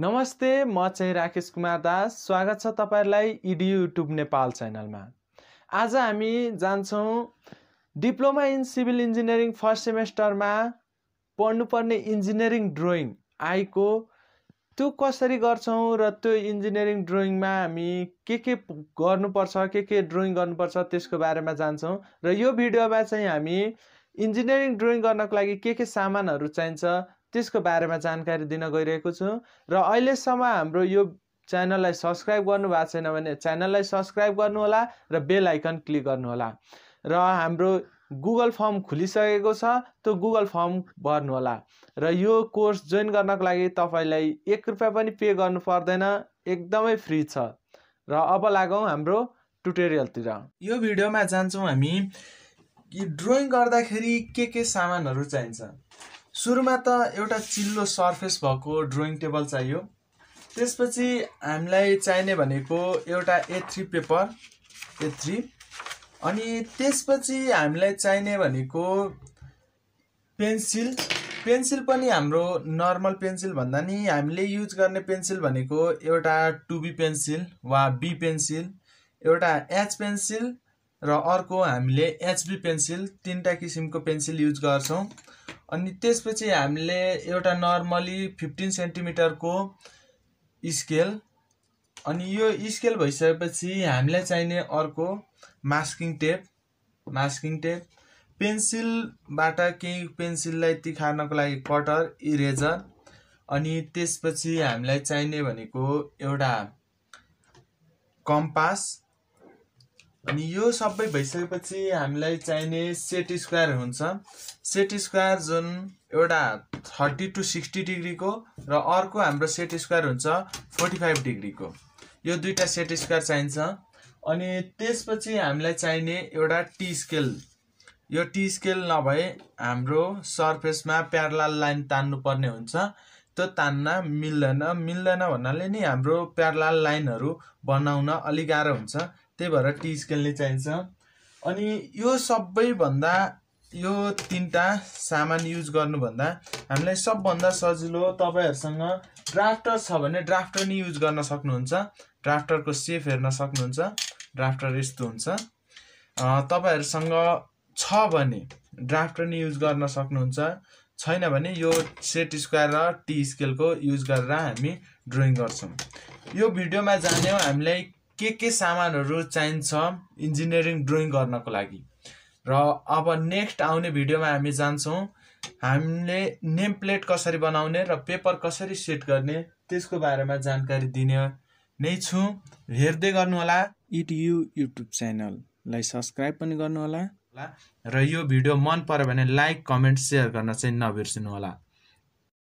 नमस्ते म चाहिँ राकेश कुमार दास। स्वागत छ तपाईँहरूलाई इडियु युट्युब नेपाल च्यानलमा। आज हामी जान्छौँ diploma in civil engineering first सेमेस्टरमा पढ्नुपर्ने इन्जिनियरिङ ड्रइङ। आएको त्यो कसरी गर्छौँ र त्यो इन्जिनियरिङ ड्रइङमा हामी के के गर्नुपर्छ के के ड्रइङ गर्नुपर्छ त्यसको बारेमा जान्छौँ। र यो भिडियोमा चाहिँ हामी इन्जिनियरिङ ड्रइङ गर्नको लागि के के सामानहरू चाहिन्छ त्यसको बारेमा जानकारी दिन गइरहेको छु। र अहिलेसम्म हाम्रो यो च्यानललाई सब्सक्राइब गर्नु भएको छैन भने च्यानललाई सब्सक्राइब गर्नुहोला र बेल आइकन क्लिक गर्नुहोला। र हाम्रो गुगल फर्म खुलिसकेको छ त्यो गुगल फर्म भर्नुहोला। र यो कोर्स जोइन गर्नको लागि तपाईँलाई एक रुपियाँ पनि पे गर्नु पर्दैन एकदमै फ्री छ। र अब लागौँ हाम्रो टुटोरियलतिर यो भिडियोमा जान्छौँ हामी ड्रइङ गर्दाखेरि के के सामानहरू चाहिन्छ? सुरुमा त एउटा चिल्लो सर्फेस भएको ड्रइङ टेबल चाहियो। त्यसपछि हामीलाई चाहिने भनेको एउटा A three paper A three. अनि त्यसपछि हामीलाई चाहिने भनेको पेन्सिल। पेन्सिल पनि हाम्रो नर्मल पेन्सिल भन्दा नि हामीले युज गर्ने पेन्सिल भनेको एउटा टुबी पेन्सिल वा बी पेन्सिल एउटा एच पेन्सिल र अर्को हामीले एचबी पेन्सिल तिनवटा किसिमको पेन्सिल युज गर्छौँ। अनि त्यसपछि हामीले एउटा नर्मली फिफ्टिन सेन्टिमिटरको स्केल अनि यो स्केल भइसकेपछि हामीलाई चाहिने अर्को मास्किङ टेप मास्किङ टेप पेन्सिलबाट केही पेन्सिललाई तिखार्नको लागि कटर इरेजर अनि त्यसपछि हामीलाई चाहिने भनेको एउटा कम्पास अनि यो सबै भइसकेपछि हामीलाई चाहिने सेट स्क्वायर हुन्छ। सेट स्क्वायर जुन एउटा थर्टी टु सिक्सटी डिग्रीको र अर्को हाम्रो सेट स्क्वायर हुन्छ फोर्टी फाइभ डिग्रीको। यो दुईवटा सेट स्क्वायर चाहिन्छ। अनि त्यसपछि हामीलाई चाहिने एउटा टी स्केल यो टी स्केल नभए हाम्रो सर्फेसमा प्यारलाल लाइन तान्नुपर्ने हुन्छ। त्यो तान्न मिल्दैन। मिल्दैन भन्नाले नि हाम्रो प्यारलाल लाइनहरू बनाउन अलिक गाह्रो हुन्छ। त्यही भएर टी स्केल नै चाहिन्छ। अनि यो सबैभन्दा यो तिनवटा सामान युज गर्नुभन्दा हामीलाई सबभन्दा सजिलो तपाईँहरूसँग ड्राफ्टर छ भने ड्राफ्टर नै युज गर्न सक्नुहुन्छ। ड्राफ्टरको सेप हेर्न सक्नुहुन्छ। ड्राफ्टर यस्तो हुन्छ। तपाईँहरूसँग छ भने ड्राफ्टर नै युज गर्न सक्नुहुन्छ। छैन भने यो सेट स्क्वायर र टी स्केलको युज गरेर हामी ड्रइङ गर्छौँ। यो भिडियोमा जान्यौँ हामीलाई के के सामानहरू चाहिन्छ इन्जिनियरिङ ड्रइङ गर्नको लागि? र अब नेक्स्ट आउने भिडियोमा हामी जान्छौँ। हामीले नेम प्लेट कसरी बनाउने र पेपर कसरी सेट गर्ने त्यसको बारेमा जानकारी दिने नै छु। हेर्दै गर्नुहोला। इटियु युट्युब च्यानललाई सब्सक्राइब पनि गर्नुहोला। र यो भिडियो मन पऱ्यो भने लाइक कमेन्ट सेयर गर्न चाहिँ नबिर्सिनु होला